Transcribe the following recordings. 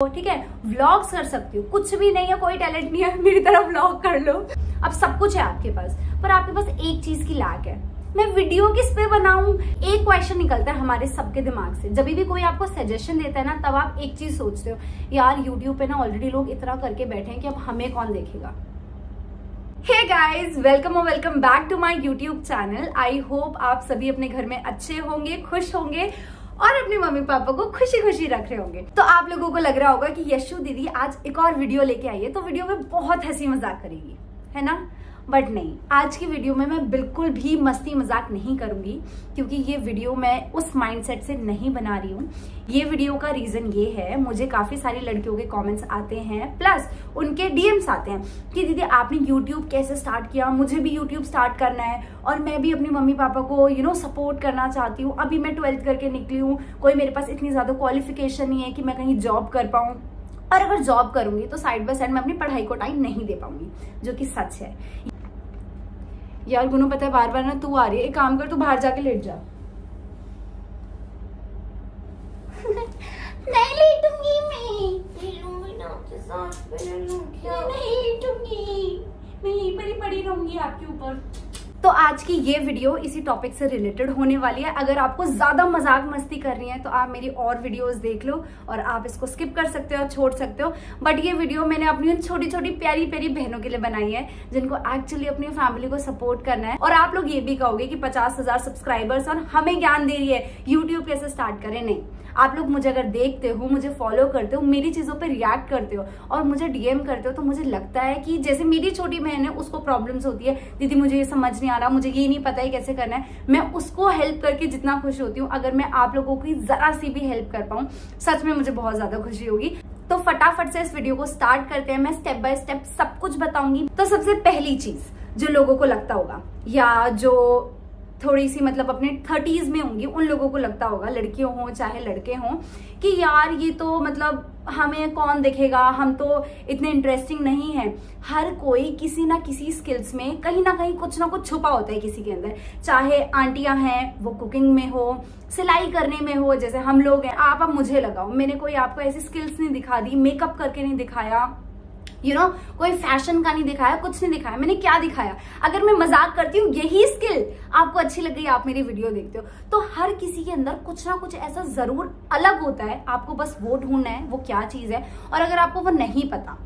ठीक है? व्लॉग्स कर सकती हो। कुछ भी नहीं है, कोई टैलेंट नहीं है। मेरी तरह व्लॉग कर लो। अब सब कुछ है आपके पास, पर आपके पास एक चीज़ की लैक है। मैं वीडियो किस पे बनाऊँ? एक क्वेश्चन निकलता है हमारे सबके दिमाग से। जब भी कोई आपको सजेशन देता है ना, तब आप एक चीज़ सोचते हो, यार यूट्यूब पे ना ऑलरेडी लोग इतना करके बैठे हैं कि अब हमें कौन देखेगा? हे गाइस वेलकम और welcome back to my YouTube channel I hope आप सभी अपने घर में अच्छे होंगे, खुश होंगे और अपने मम्मी पापा को खुशी खुशी रख रहे होंगे। तो आप लोगों को लग रहा होगा कि यशु दीदी आज एक और वीडियो लेके आई है तो वीडियो में बहुत हँसी मज़ाक करेगी, है ना? बट नहीं, आज की वीडियो में मैं बिल्कुल भी मस्ती मज़ाक नहीं करूँगी, क्योंकि ये वीडियो मैं उस माइंडसेट से नहीं बना रही हूँ। ये वीडियो का रीजन ये है, मुझे काफ़ी सारी लड़कियों के कमेंट्स आते हैं प्लस उनके डीएम्स आते हैं कि दीदी, आपने यूट्यूब कैसे स्टार्ट किया? मुझे भी यूट्यूब स्टार्ट करना है, और मैं भी अपनी मम्मी पापा को यू नो सपोर्ट करना चाहती हूँ। अभी मैं ट्वेल्थ करके निकली हूँ, कोई मेरे पास इतनी ज़्यादा क्वालिफिकेशन नहीं है कि मैं कहीं जॉब कर पाऊँ। और अगर जॉब करूँगी तो साइड बाय साइड मैं अपनी पढ़ाई को टाइम नहीं दे पाऊँगी, जो कि सच है। यार गुनू पता है बार बार ना तू आ रही है। एक काम कर तू बाहर जाके लेट जा। नहीं लेटूँगी मैं। लेटूँगी ना आपके साथ मैं नहीं लेटूँगी। मैं यहीं पर ही पड़ी रहूँगी आपके ऊपर। तो आज की ये वीडियो इसी टॉपिक से रिलेटेड होने वाली है। अगर आपको ज़्यादा मज़ाक मस्ती करनी है तो आप मेरी और वीडियोस देख लो और आप इसको स्किप कर सकते हो और छोड़ सकते हो। बट ये वीडियो मैंने अपनी उन छोटी छोटी प्यारी प्यारी बहनों के लिए बनाई है, जिनको एक्चुअली अपनी फैमिली को सपोर्ट करना है। और आप लोग ये भी कहोगे कि पचास हज़ार सब्सक्राइबर्स और हमें ज्ञान दे रही है यूट्यूब कैसे स्टार्ट करें? नहीं। आप लोग मुझे अगर देखते हो, मुझे फॉलो करते हो, मेरी चीज़ों पर रिएक्ट करते हो और मुझे डीएम करते हो तो मुझे लगता है कि जैसे मेरी छोटी बहन है, उसको प्रॉब्लम्स होती है। दीदी, मुझे ये समझ नहीं आ रहा, मुझे ये नहीं पता है कैसे करना है। मैं उसको हेल्प करके जितना खुश होती हूँ, अगर मैं आप लोगों की जरा सी भी हेल्प कर पाऊँ, सच में मुझे बहुत ज़्यादा खुशी होगी। तो फटाफट से इस वीडियो को स्टार्ट करते हैं, मैं स्टेप बाय स्टेप सब कुछ बताऊँगी। तो सबसे पहली चीज़ जो लोगों को लगता होगा, या जो थोड़ी सी मतलब अपने थर्टीज में होंगी, उन लोगों को लगता होगा, लड़कियों हो, चाहे लड़के हों, कि यार ये तो मतलब हमें कौन देखेगा? हम तो इतने इंटरेस्टिंग नहीं है। हर कोई किसी ना किसी स्किल्स में कहीं ना कहीं कुछ ना कुछ छुपा होता है किसी के अंदर। चाहे आंटियाँ हैं, वो कुकिंग में हो, सिलाई करने में हो, जैसे हम लोग हैं, आप अब मुझे लगाओ। मैंने कोई आपको ऐसी स्किल्स नहीं दिखा दी मेकअप करके नहीं दिखाया। यू you नो know, कोई फ़ैशन का नहीं दिखाया कुछ नहीं दिखाया मैंने क्या दिखाया? अगर मैं मज़ाक करती हूँ यही स्किल आपको अच्छी लग रही है आप मेरी वीडियो देखते हो। तो हर किसी के अंदर कुछ ना कुछ ऐसा ज़रूर अलग होता है आपको बस वो ढूंढना है वो क्या चीज़ है और अगर आपको वो नहीं पता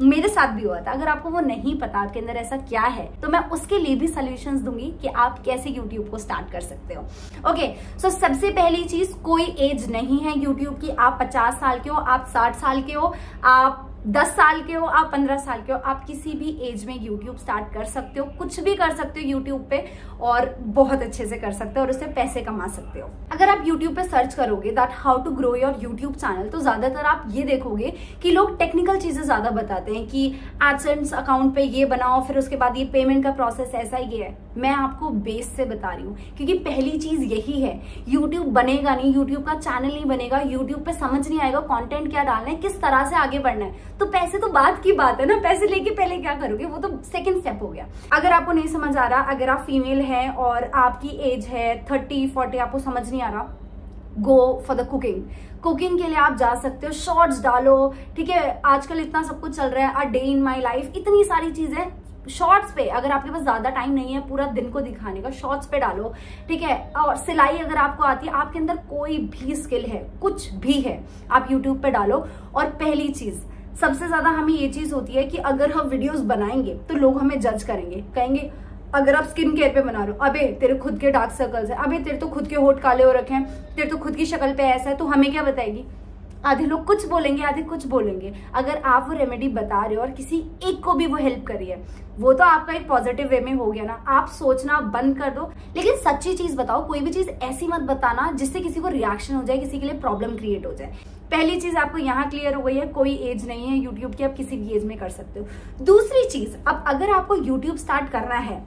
मेरे साथ भी हुआ था अगर आपको वो नहीं पता आपके अंदर ऐसा क्या है तो मैं उसके लिए भी सोल्यूशन दूँगी कि आप कैसे यूट्यूब को स्टार्ट कर सकते हो। ओके सो so, सबसे पहली चीज़ कोई एज नहीं है यूट्यूब की आप 50 साल के हो आप 60 साल के हो आप दस साल के हो, आप पंद्रह साल के हो, आप किसी भी एज में यूट्यूब स्टार्ट कर सकते हो, कुछ भी कर सकते हो यूट्यूब पे और बहुत अच्छे से कर सकते हो और उससे पैसे कमा सकते हो। अगर आप यूट्यूब पे सर्च करोगे that how to grow your YouTube channel तो ज़्यादातर आप ये देखोगे कि लोग टेक्निकल चीज़ें ज़्यादा बताते हैं कि एडसेंस अकाउंट पे ये बनाओ, फिर उसके बाद ये पेमेंट का प्रोसेस ऐसा ही है। मैं आपको बेस से बता रही हूँ, क्योंकि पहली चीज़ यही है यूट्यूब बनेगा नहीं यूट्यूब का चैनल नहीं बनेगा यूट्यूब पे समझ नहीं आएगा कॉन्टेंट क्या डालना है, किस तरह से आगे बढ़ना है। तो पैसे तो बात की बात है ना, पैसे लेके पहले क्या करोगे, वो तो सेकंड स्टेप हो गया। अगर आपको नहीं समझ आ रहा, अगर आप फीमेल है और आपकी एज है थर्टी फोर्टी आपको समझ नहीं आ रहा go for the cooking cooking के लिए आप जा सकते हो शॉर्ट्स डालो, ठीक है, आजकल इतना सब कुछ चल रहा है a day in my life इतनी सारी चीज़ें शॉर्ट्स पे, अगर आपके पास ज़्यादा टाइम नहीं है पूरा दिन को दिखाने का शॉर्ट्स पे डालो, ठीक है? और सिलाई अगर आपको आती है, आपके अंदर कोई भी स्किल है, कुछ भी है, आप यूट्यूब पे डालो। और पहली चीज़, सबसे ज़्यादा हमें ये चीज़ होती है कि अगर हम वीडियोस बनाएँगे तो लोग हमें जज करेंगे। कहेंगे, अगर आप स्किन केयर पे बना रहे हो, अबे, तेरे खुद के डार्क सर्कल्स है, अबे, तेरे तो खुद के होठ काले हो रखे हैं, तेरे तो खुद की शक्ल पे ऐसा है तो हमें क्या बताएगी? आधे लोग कुछ बोलेंगे, आधे कुछ बोलेंगे। अगर आप वो रेमेडी बता रहे हो और किसी एक को भी वो हेल्प करी है, वो तो आपका एक पॉजिटिव वे में हो गया ना। आप सोचना बंद कर दो। लेकिन सच्ची चीज़ बताओ, कोई भी चीज़ ऐसी मत बताना जिससे किसी को रिएक्शन हो जाए, किसी के लिए प्रॉब्लम क्रिएट हो जाए। पहली चीज़ आपको यहाँ क्लियर हो गई है, कोई एज नहीं है यूट्यूब की, आप किसी भी एज में कर सकते हो। दूसरी चीज़, अब अगर आपको यूट्यूब स्टार्ट करना है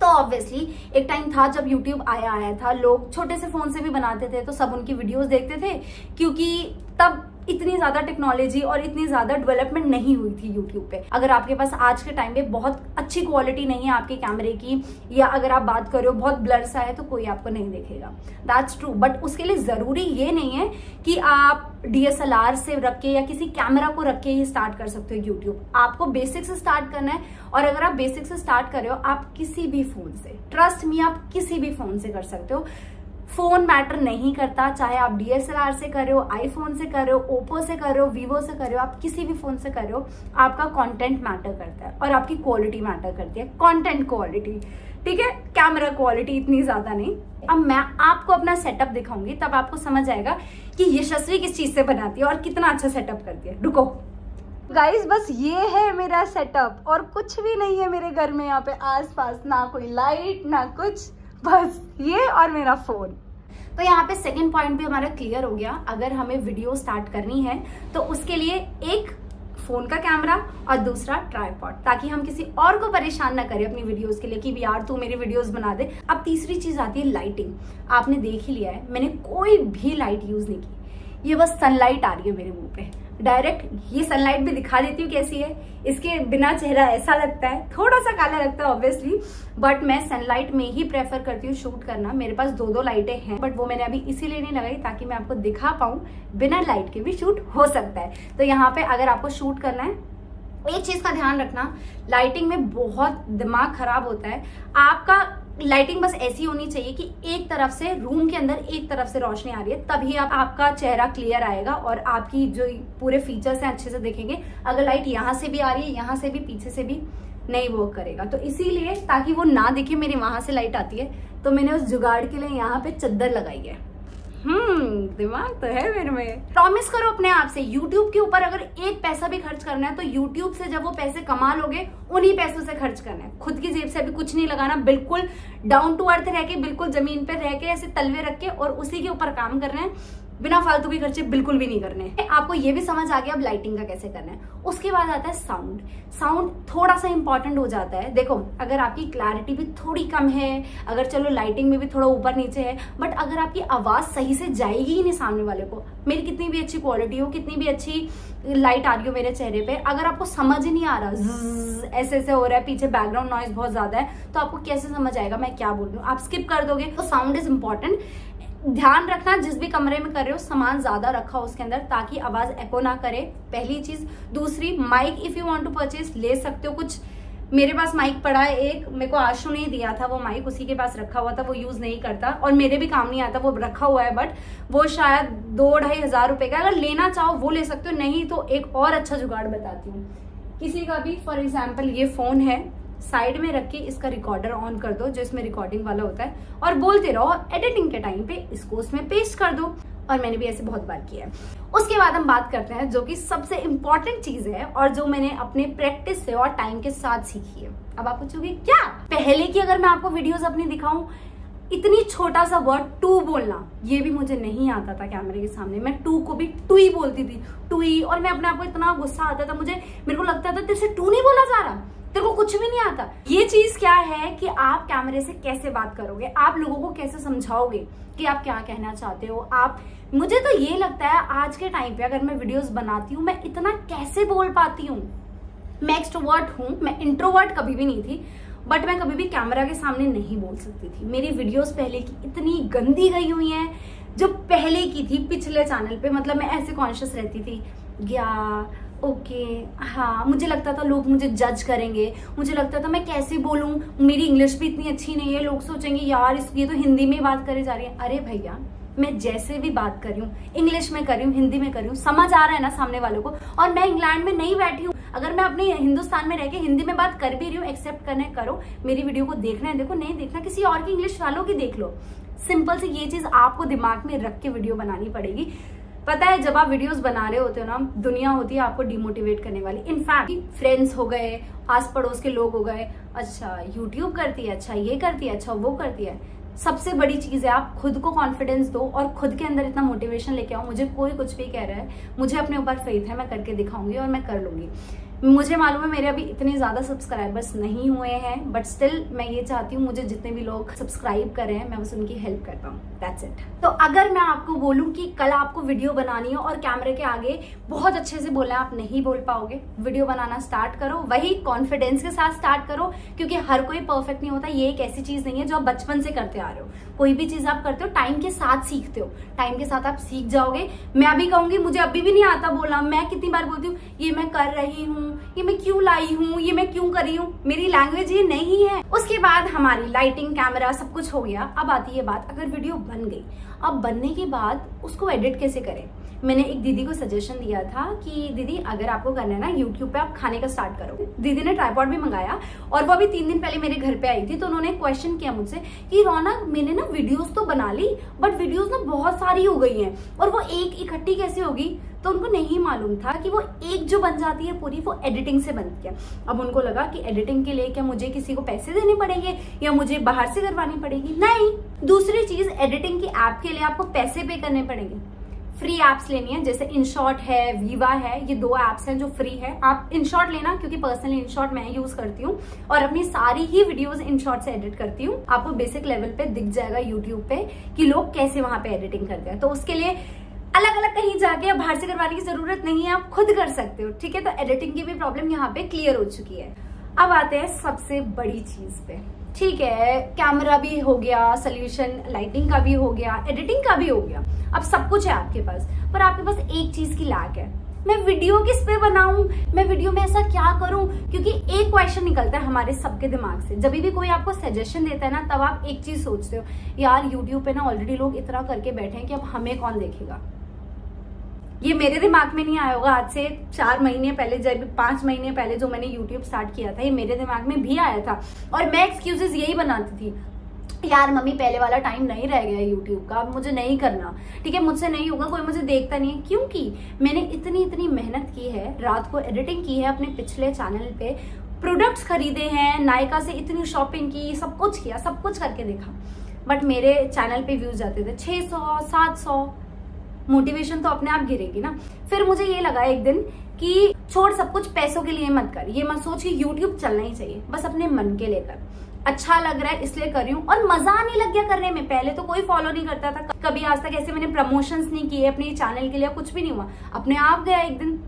तो ऑब्वियसली एक टाइम था जब यूट्यूब आया आया था। लोग छोटे से फ़ोन से भी बनाते थे तो सब उनकी वीडियोस देखते थे, क्योंकि तब इतनी ज़्यादा टेक्नोलॉजी और इतनी ज़्यादा डेवलपमेंट नहीं हुई थी यूट्यूब पे। अगर आपके पास आज के टाइम में बहुत अच्छी क्वालिटी नहीं है आपके कैमरे की, या अगर आप बात करो बहुत ब्लर सा है तो कोई आपको नहीं देखेगा। दैट्स ट्रू बट उसके लिए ज़रूरी ये नहीं है कि आप डीएसएलआर से रख के या किसी कैमरा को रख के ही स्टार्ट कर सकते हो यूट्यूब आपको बेसिक से स्टार्ट करना है और अगर आप बेसिक से स्टार्ट कर रहे हो, आप किसी भी फ़ोन से ट्रस्ट मी आप किसी भी फ़ोन से कर सकते हो। फ़ोन मैटर नहीं करता, चाहे आप डीएसएलआर से कर रहे हो आईफोन से कर रहे हो ओप्पो से कर रहे हो वीवो से कर रहे हो, आप किसी भी फ़ोन से कर रहे हो, आपका कंटेंट मैटर करता है और आपकी क्वालिटी मैटर करती है। कंटेंट क्वालिटी ठीक है? कैमरा क्वालिटी इतनी ज़्यादा नहीं। अब मैं आपको अपना सेटअप दिखाऊँगी, तब आपको समझ आएगा कि यशस्वी किस चीज़ से बनाती है और कितना अच्छा सेटअप करती है। रुको। गाइस बस ये है मेरा सेटअप और कुछ भी नहीं है मेरे घर में यहाँ पे, आसपास ना कोई लाइट ना कुछ। बस ये और मेरा फ़ोन। तो यहाँ पे सेकेंड पॉइंट भी हमारा क्लियर हो गया। अगर हमें वीडियो स्टार्ट करनी है तो उसके लिए एक फ़ोन का कैमरा और दूसरा ट्राईपॉड ताकि हम किसी और को परेशान ना करें अपनी वीडियोस के लिए कि यार तू मेरी वीडियोस बना दे। अब तीसरी चीज़ आती है लाइटिंग आपने देख ही लिया है, मैंने कोई भी लाइट यूज़ नहीं की। ये बस सनलाइट आ रही है मेरे मुँह पे। डायरेक्ट ये सनलाइट भी दिखा देती हूँ कैसी है। इसके बिना चेहरा ऐसा लगता है। थोड़ा सा काला लगता है ऑब्वियसली बट मैं सनलाइट में ही प्रेफर करती हूँ शूट करना। मेरे पास दो दो लाइटें हैं बट वो मैंने अभी इसीलिए नहीं लगाई ताकि मैं आपको दिखा पाऊँ। बिना लाइट के भी शूट हो सकता है। तो यहाँ पे अगर आपको शूट करना है, एक चीज़ का ध्यान रखना लाइटिंग में बहुत दिमाग खराब होता है। आपका लाइटिंग बस ऐसी होनी चाहिए कि एक तरफ़ से रूम के अंदर एक तरफ़ से रोशनी आ रही है, तभी आप, आपका चेहरा क्लियर आएगा और आपकी जो पूरे फीचर्स हैं अच्छे से देखेंगे। अगर लाइट यहाँ से भी आ रही है, यहाँ से भी, पीछे से भी नहीं वर्क करेगा। तो इसीलिए ताकि वो ना दिखे, मेरी वहाँ से लाइट आती है तो मैंने उस जुगाड़ के लिए यहाँ पे चद्दर लगाई है। हम्म दिमाग तो है मेरे में। प्रॉमिस करो अपने आप से यूट्यूब के ऊपर अगर एक पैसा भी खर्च करना है तो यूट्यूब से जब वो पैसे कमा लोगे, उन्हीं पैसों से खर्च करना है। खुद की जेब से अभी कुछ नहीं लगाना, बिल्कुल डाउन टू अर्थ रह के, बिल्कुल ज़मीन पर रह के, ऐसे तलवे रख के और उसी के ऊपर काम करना है। बिना फालतू के खर्चे बिल्कुल भी नहीं करने। आपको ये भी समझ आ गया अब लाइटिंग का कैसे करना है। उसके बाद आता है साउंड साउंड थोड़ा सा इंपॉर्टेंट हो जाता है। देखो, अगर आपकी क्लैरिटी भी थोड़ी कम है, अगर चलो लाइटिंग में भी थोड़ा ऊपर नीचे है बट अगर आपकी आवाज़ सही से जाएगी ही नहीं सामने वाले को, मेरी कितनी भी अच्छी क्वालिटी हो, कितनी भी अच्छी लाइट आ रही हो मेरे चेहरे पे, अगर आपको समझ ही नहीं आ रहा ऐसे ऐसे हो रहा है, पीछे बैकग्राउंड नॉइज़ बहुत ज़्यादा है तो आपको कैसे समझ आएगा, मैं क्या बोल रही हूँ? आप स्किप कर दोगे। तो साउंड इज़ इंपॉर्टेंट ध्यान रखना, जिस भी कमरे में कर रहे हो, सामान ज़्यादा रखा उसके अंदर, ताकि आवाज़ एको ना करे। पहली चीज़। दूसरी mic if you want to purchase ले सकते हो। कुछ मेरे पास माइक पड़ा है एक, मेरे को आशु ने दिया था, वो माइक उसी के पास रखा हुआ था, वो यूज़ नहीं करता। और मेरे भी काम नहीं आता, वो रखा हुआ है बट वो शायद दो ढाई हज़ार रुपए का अगर लेना चाहो, वो ले सकते हो, नहीं तो एक और अच्छा जुगाड़ बताती हूँ। किसी का भी फॉर एग्ज़ाम्पल ये फ़ोन है साइड में रख के इसका रिकॉर्डर ऑन कर दो, जो इसमें रिकॉर्डिंग वाला होता है, और बोलते रहो एडिटिंग के टाइम पे इसको उसमें पेस्ट कर दो। और मैंने भी ऐसे बहुत बार किया है। उसके बाद हम बात करते हैं जो कि सबसे इंपॉर्टेंट चीज़ है और जो मैंने अपने प्रैक्टिस से और टाइम के साथ सीखी है। अब आप पूछोगे, क्या? पहले की अगर मैं आपको वीडियोस अपनी दिखाऊँ, इतनी छोटा सा वर्ड टू बोलना। ये भी मुझे नहीं आता था कैमरे के सामने। मैं टू को भी टू ही बोलती थी टू ही, और मैं अपने आप को इतना गुस्सा आता था, मुझे, मेरे को लगता था, तेरे से टू नहीं बोला जा रहा? तेरे को कुछ भी नहीं आता। ये चीज़ क्या है कि आप कैमरे से कैसे बात करोगे? आप लोगों को कैसे समझाओगे कि आप क्या कहना चाहते हो? आप, मुझे तो ये लगता है, आज के टाइम पे अगर मैं वीडियोस बनाती हूँ, मैं इतना कैसे बोल पाती हूँ? मैं एक्सट्रोवर्ट हूँ, मैं इंट्रोवर्ट कभी भी नहीं थी बट मैं कभी भी कैमरा के सामने नहीं बोल सकती थी। मेरी वीडियोस पहले की इतनी गंदी गई हुई हैं, जो पहले की थी पिछले चैनल पे। मतलब मैं ऐसे कॉन्शियस रहती थी या ओके okay, हाँ मुझे लगता था लोग मुझे जज करेंगे। मुझे लगता था मैं कैसे बोलूँ? मेरी इंग्लिश भी इतनी अच्छी नहीं है लोग सोचेंगे यार इस ये तो हिंदी में बात करे जा रही है। अरे भैया मैं जैसे भी बात कर रही हूँ इंग्लिश में कर रही हूँ हिंदी में कर रही हूँ समझ आ रहा है ना सामने वालों को? और मैं इंग्लैंड में नहीं बैठी हूँ। अगर मैं अपने हिंदुस्तान में रह के हिंदी में बात कर भी रही हूँ एक्सेप्ट करने करो। मेरी वीडियो को देखना है देखो नहीं देखना किसी और की इंग्लिश वालों की देख लो। सिंपल से ये चीज़ आपको दिमाग में रख के वीडियो बनानी पड़ेगी। पता है, जब आप वीडियोस बना रहे होते हो ना, दुनिया होती है आपको डिमोटिवेट करने वाली। इनफैक्ट फ्रेंड्स हो गए आस पड़ोस के लोग हो गए अच्छा यूट्यूब करती है अच्छा ये करती है अच्छा वो करती है। सबसे बड़ी चीज़ है, आप खुद को कॉन्फिडेंस दो और खुद के अंदर इतना मोटिवेशन लेके आओ। मुझे कोई कुछ भी कह रहा है, मुझे अपने ऊपर फेथ है, मैं करके दिखाऊँगी और मैं कर लूँगी। मुझे मालूम है मेरे अभी इतने ज़्यादा सब्सक्राइबर्स नहीं हुए हैं बट स्टिल मैं ये चाहती हूँ, मुझे जितने भी लोग सब्सक्राइब कर रहे हैं, मैं बस उनकी हेल्प कर पाऊँ। दैट्स इट तो अगर मैं आपको बोलूँ कि कल आपको वीडियो बनानी है और कैमरे के आगे बहुत अच्छे से बोलना आप नहीं बोल पाओगे वीडियो बनाना स्टार्ट करो, वही कॉन्फिडेंस के साथ स्टार्ट करो, क्योंकि हर कोई परफेक्ट नहीं होता, ये एक ऐसी चीज़ नहीं है जो आप बचपन से करते आ रहे हो। कोई भी चीज़ आप करते हो टाइम के साथ सीखते हो। टाइम के साथ आप सीख जाओगे। मैं अभी कहूँगी, मुझे अभी भी नहीं आता बोलना। मैं कितनी बार बोलती हूँ, ये मैं कर रही हूँ ये मैं क्यों लाई हूँ? ये मैं क्यों करी हूँ? मेरी लैंग्वेज ये नहीं है। उसके बाद हमारी लाइटिंग कैमरा सब कुछ हो गया। अब आती है बात, अगर वीडियो बन गई। अब बनने के बाद उसको एडिट कैसे करें? मैंने एक दीदी को सजेशन दिया था कि, दीदी, अगर आपको करना है ना यूट्यूब पे आप खाने का स्टार्ट करो। दीदी ने ट्राईपॉड भी मंगाया और वो अभी तीन दिन पहले मेरे घर पे आई थी तो उन्होंने क्वेश्चन किया मुझसे कि रौनक मैंने ना वीडियोस तो बना ली बट वीडियोस ना बहुत सारी हो गई हैं और वो एक इकट्ठी कैसे होगी? तो उनको नहीं मालूम था कि वो एक जो बन जाती है पूरी, वो एडिटिंग से बनती है। अब उनको लगा कि एडिटिंग के लिए क्या मुझे किसी को पैसे देने पड़ेंगे या मुझे बाहर से करवानी पड़ेगी? नहीं! दूसरी चीज़ एडिटिंग की ऐप के लिए आपको पैसे पे करने पड़ेंगे। फ्री एप्स लेनी है, जैसे इनशॉट है वीवा है, ये दो एप्स हैं जो फ्री है। आप इनशॉट लेना, क्योंकि पर्सनली इनशॉट मैं यूज़ करती हूँ और अपनी सारी ही वीडियोस इनशॉट से एडिट करती हूँ। आपको बेसिक लेवल पे दिख जाएगा यूट्यूब पे कि लोग कैसे वहाँ पे एडिटिंग करते हैं। तो उसके लिए अलग अलग कहीं जाके बाहर से करवाने की ज़रूरत नहीं है, आप खुद कर सकते हो, ठीक है? तो एडिटिंग की भी प्रॉब्लम यहाँ पे क्लियर हो चुकी है। अब आते हैं सबसे बड़ी चीज़ पे। ठीक है कैमरा भी हो गया सोल्यूशन लाइटिंग का भी हो गया एडिटिंग का भी हो गया। अब सब कुछ है आपके पास, पर आपके पास एक चीज़ की लैक है। मैं वीडियो किस पे बनाऊँ? मैं वीडियो में ऐसा क्या करूँ? क्योंकि एक क्वेश्चन निकलता है हमारे सबके दिमाग से। जब भी कोई आपको सजेशन देता है ना, तब आप एक चीज़ सोचते हो, यार यूट्यूब पे ना ऑलरेडी लोग इतना करके बैठे हैं कि अब हमें कौन देखेगा? ये मेरे दिमाग में नहीं आया होगा। आज से चार महीने पहले जब, पाँच महीने पहले जो मैंने यूट्यूब स्टार्ट किया था, ये मेरे दिमाग में भी आया था। और मैं एक्सक्यूजेस यही बनाती थी, यार, मम्मी, पहले वाला टाइम नहीं रह गया यूट्यूब का, अब मुझे नहीं करना। ठीक है, मुझसे नहीं होगा, कोई मुझे देखता नहीं है। क्योंकि मैंने इतनी इतनी मेहनत की है, रात को एडिटिंग की है अपने पिछले चैनल पे प्रोडक्ट्स खरीदे हैं, नायका से इतनी शॉपिंग की, सब कुछ किया, सब कुछ करके देखा। बट मेरे चैनल पे व्यूज़ जाते थे 600 700 मोटिवेशन तो अपने आप गिरेगी ना। फिर मुझे ये लगा एक दिन कि छोड़ सब कुछ, पैसों के लिए मत कर। ये मत सोच कि यूट्यूब चलना ही चाहिए, बस अपने मन के लेकर अच्छा लग रहा है, इसलिए कर रही हूँ। और मज़ा आने लग गया करने में। पहले तो कोई फॉलो नहीं करता था। कभी आज तक ऐसे मैंने प्रमोशंस नहीं किए अपने चैनल के लिए, कुछ भी नहीं हुआ। अपने आप गया एक दिन,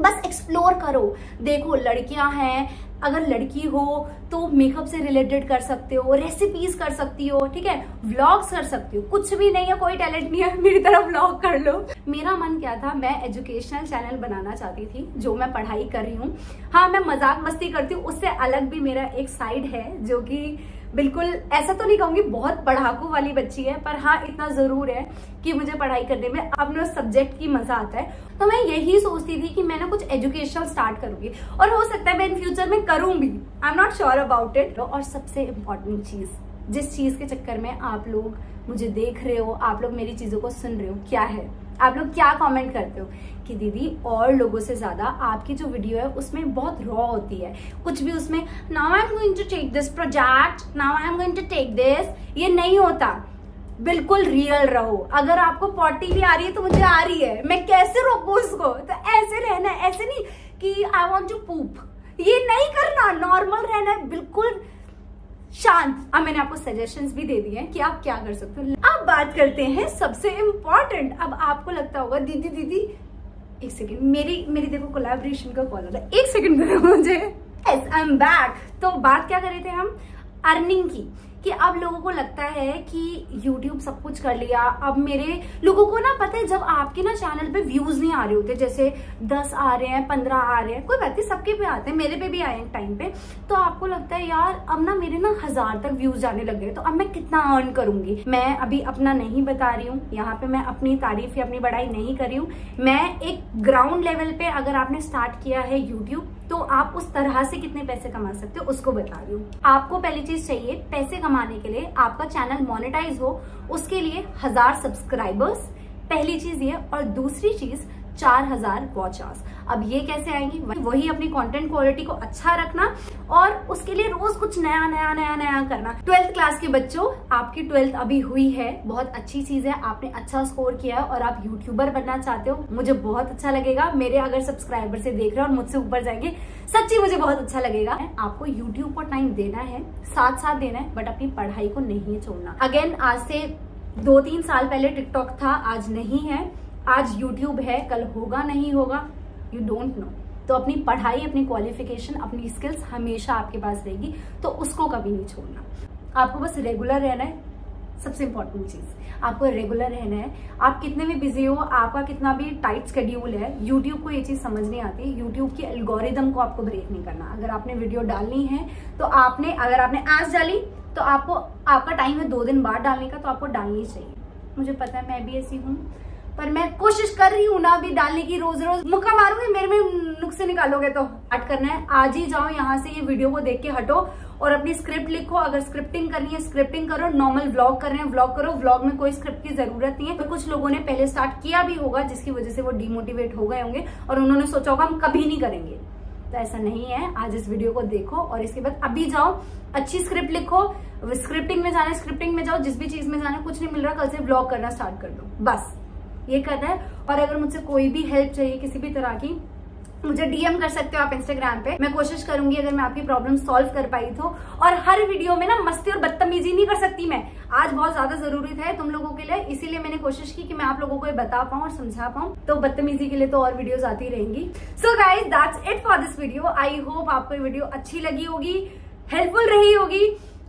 बस एक्सप्लोर करो। देखो, लड़कियाँ हैं अगर लड़की हो तो मेकअप से रिलेटेड कर सकते हो रेसिपीज़ कर सकती हो, ठीक है? व्लॉग्स कर सकती हो। कुछ भी नहीं है, कोई टैलेंट नहीं है, मेरी तरफ़ व्लॉग कर लो। मेरा मन क्या था, मैं एजुकेशनल चैनल बनाना चाहती थी, जो मैं पढ़ाई कर रही हूँ। हाँ मैं मज़ाक मस्ती करती हूँ, उससे अलग भी मेरा एक साइड है, जो कि बिल्कुल, ऐसा तो नहीं कहूँगी बहुत पढ़ाकू वाली बच्ची है, पर हाँ इतना ज़रूर है कि मुझे पढ़ाई करने में अपने उस सब्जेक्ट की मज़ा आता है। तो मैं यही सोचती थी कि मैं ना कुछ एजुकेशन स्टार्ट करूँगी। और हो सकता है मैं इन फ्यूचर में करूँ भी। I am not sure about it और सबसे इम्पोर्टेंट चीज़ जिस चीज़ के चक्कर में आप लोग मुझे देख रहे हो, आप लोग मेरी चीज़ों को सुन रहे हो, क्या है? आप लोग क्या कमेंट करते हो? कि दीदी, और लोगों से ज़्यादा आपकी जो वीडियो है, उसमें बहुत रॉ होती है। कुछ भी उसमें now I am going to take this project now I am going to take this ये नहीं होता। बिल्कुल रियल रहो। अगर आपको पॉटी भी आ रही है तो मुझे आ रही है। मैं कैसे रोकू उसको तो ऐसे रहना ऐसे नहीं कि आई वॉन्ट टू पूप ये नहीं करना। नॉर्मल रहना है। बिल्कुल शांत। अब मैंने आपको सजेशन भी दे दिए हैं कि आप क्या कर सकते हो। अब बात करते हैं सबसे इम्पोर्टेंट अब आपको लगता होगा, दीदी दीदी, एक सेकेंड मेरी मेरी देखो कोलैबोरेशन का कॉल आता एक सेकेंड मुझे। यस आई एम बैक तो बात क्या कर रहे थे हम? अर्निंग की। कि अब लोगों को लगता है कि YouTube सब कुछ कर लिया। अब मेरे, लोगों को ना पता है, जब आपके ना चैनल पे व्यूज़ नहीं आ रहे होते, जैसे दस आ रहे हैं, पंद्रह आ रहे हैं, कोई बात नहीं, सबके पे आते हैं, मेरे पे भी आए हैं टाइम पे तो आपको लगता है, यार, अब ना मेरे ना हज़ार तक व्यूज़ आने लग गए तो अब मैं कितना अर्न करूँगी? मैं अभी अपना नहीं बता रही हूँ, यहाँ पे मैं अपनी तारीफ़ या अपनी बड़ाई नहीं कर रही हूँ। मैं एक ग्राउंड लेवल पे अगर आपने स्टार्ट किया है यूट्यूब तो आप उस तरह से कितने पैसे कमा सकते हो, उसको बता रही हूँ। आपको पहली चीज़ चाहिए, पैसे कमाने के लिए आपका चैनल मोनिटाइज हो, उसके लिए हज़ार सब्सक्राइबर्स पहली चीज़ ये, और दूसरी चीज़ चार हज़ार वॉच आवर्स अब ये कैसे आएँगी? वही अपनी कंटेंट क्वालिटी को अच्छा रखना और उसके लिए रोज कुछ नया नया नया नया करना। ट्वेल्थ क्लास के बच्चों, आपकी ट्वेल्थ अभी हुई है। बहुत अच्छी चीज़ है। आपने अच्छा स्कोर किया है और आप यूट्यूबर बनना चाहते हो। मुझे बहुत अच्छा लगेगा। मेरे अगर सब्सक्राइबर से देख रहे हो और मुझसे ऊपर जाएँगे, सच्ची मुझे बहुत अच्छा लगेगा। आपको यूट्यूब पर टाइम देना है साथ साथ देना है बट अपनी पढ़ाई को नहीं छोड़ना। अगेन आज से दो तीन साल पहले टिकटॉक था, आज नहीं है। आज यूट्यूब है, कल होगा नहीं होगा यू डोंट नो तो अपनी पढ़ाई, अपनी क्वालिफिकेशन अपनी स्किल्स हमेशा आपके पास रहेगी तो उसको कभी नहीं छोड़ना। आपको बस रेगुलर रहना है, सबसे इंपॉर्टेंट चीज़। आपको रेगुलर रहना है। आप कितने भी बिज़ी हो, आपका कितना भी टाइट स्केड्यूल है यूट्यूब को ये चीज़ समझ नहीं आती। यूट्यूब की एल्गोरिदम को आपको ब्रेक नहीं करना। अगर आपने वीडियो डालनी है तो आपने, अगर आपने आज डाली तो आपको, आपका टाइम है दो दिन बाद डालने का तो आपको डालनी चाहिए। मुझे पता है, मैं भी ऐसी हूँ। पर मैं कोशिश कर रही हूँ ना अभी डालने की रोज रोज मुक्का मारूँगी, मेरे में नुक्से निकालोगे तो। हट करना है। आज ही जाओ, यहाँ से ये वीडियो को देख के हटो और अपनी स्क्रिप्ट लिखो। अगर स्क्रिप्टिंग करनी है, स्क्रिप्टिंग करो, नॉर्मल व्लॉग कर रहे हैं, व्लॉग करो। व्लॉग में कोई स्क्रिप्ट की ज़रूरत नहीं है। तो कुछ लोगों ने पहले स्टार्ट किया भी होगा, जिसकी वजह से वो डिमोटिवेट हो गए होंगे और उन्होंने सोचा होगा, हम कभी नहीं करेंगे। तो ऐसा नहीं है। आज इस वीडियो को देखो और इसके बाद अभी जाओ, अच्छी स्क्रिप्ट लिखो। स्क्रिप्टिंग में जाना स्क्रिप्टिंग में जाओ। जिस भी चीज़ में जाना कुछ नहीं मिल रहा, कल से ब्लॉग करना स्टार्ट कर दो। बस। ये करना है। और अगर मुझसे कोई भी हेल्प चाहिए किसी भी तरह की, मुझे डीएम कर सकते हो आप इंस्टाग्राम पे। मैं कोशिश करूँगी अगर मैं आपकी प्रॉब्लम सॉल्व कर पाई तो। और हर वीडियो में ना मस्ती और बदतमीजी नहीं कर सकती मैं। आज बहुत ज़्यादा ज़रूरी है तुम लोगों के लिए, इसीलिए मैंने कोशिश की कि मैं आप लोगों को ये बता पाऊँ और समझा पाऊँ। तो बदतमीजी के लिए तो और वीडियोज़ आती रहेंगी। So guys that's it for this video I hope आपको ये वीडियो अच्छी लगी होगी हेल्पफुल रही होगी।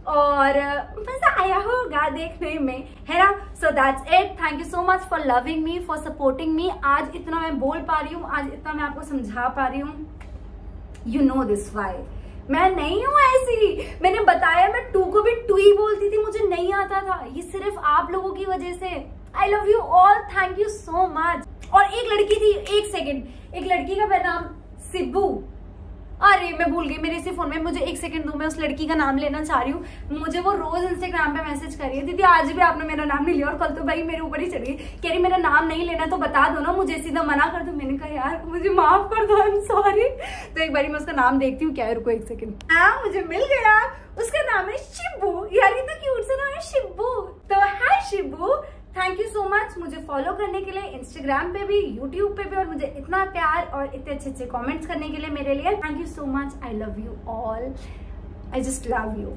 और मज़ा आया होगा देखने में, है ना? So that's it thank you so much for loving me for supporting me आज इतना मैं बोल पा रही हूँ, आज इतना मैं आपको समझा पा रही हूँ। यू नो दिस वाई मैं नहीं हूँ ऐसी। मैंने बताया, मैं टू को भी टू ही बोलती थी, मुझे नहीं आता था। ये सिर्फ़ आप लोगों की वजह से। I love you all thank you so much और एक लड़की थी, एक सेकेंड एक लड़की का मेरा नाम सिब्बू। अरे, मैं भूल गई, मेरे इसी फ़ोन में, मुझे एक सेकंड दो, मैं उस लड़की का नाम लेना चाह रही हूँ। मुझे वो रोज इंस्टाग्राम पे मैसेज कर रही है, दीदी, आज भी आपने मेरा नाम नहीं लिया और कल तो भाई मेरे ऊपर ही चढ़ गई। कह रही, मेरा नाम नहीं लेना तो बता दो ना, मुझे सीधा मना कर दो। मैंने कहा, यार, मुझे माफ़ कर दो आई एम सॉरी तो एक बार मैं उसका नाम देखती हूँ, क्या रुको एक सेकंड हाँ मुझे मिल गया। उसका नाम है शिबू यार, ये तो क्यूट सा नाम है शिबू तो hi Shibbu. Thank you so much मुझे फॉलो करने के लिए इंस्टाग्राम पे भी यूट्यूब पे भी और मुझे इतना प्यार और इतने अच्छे अच्छे कॉमेंट्स करने के लिए मेरे लिए। Thank you so much I love you all I just love you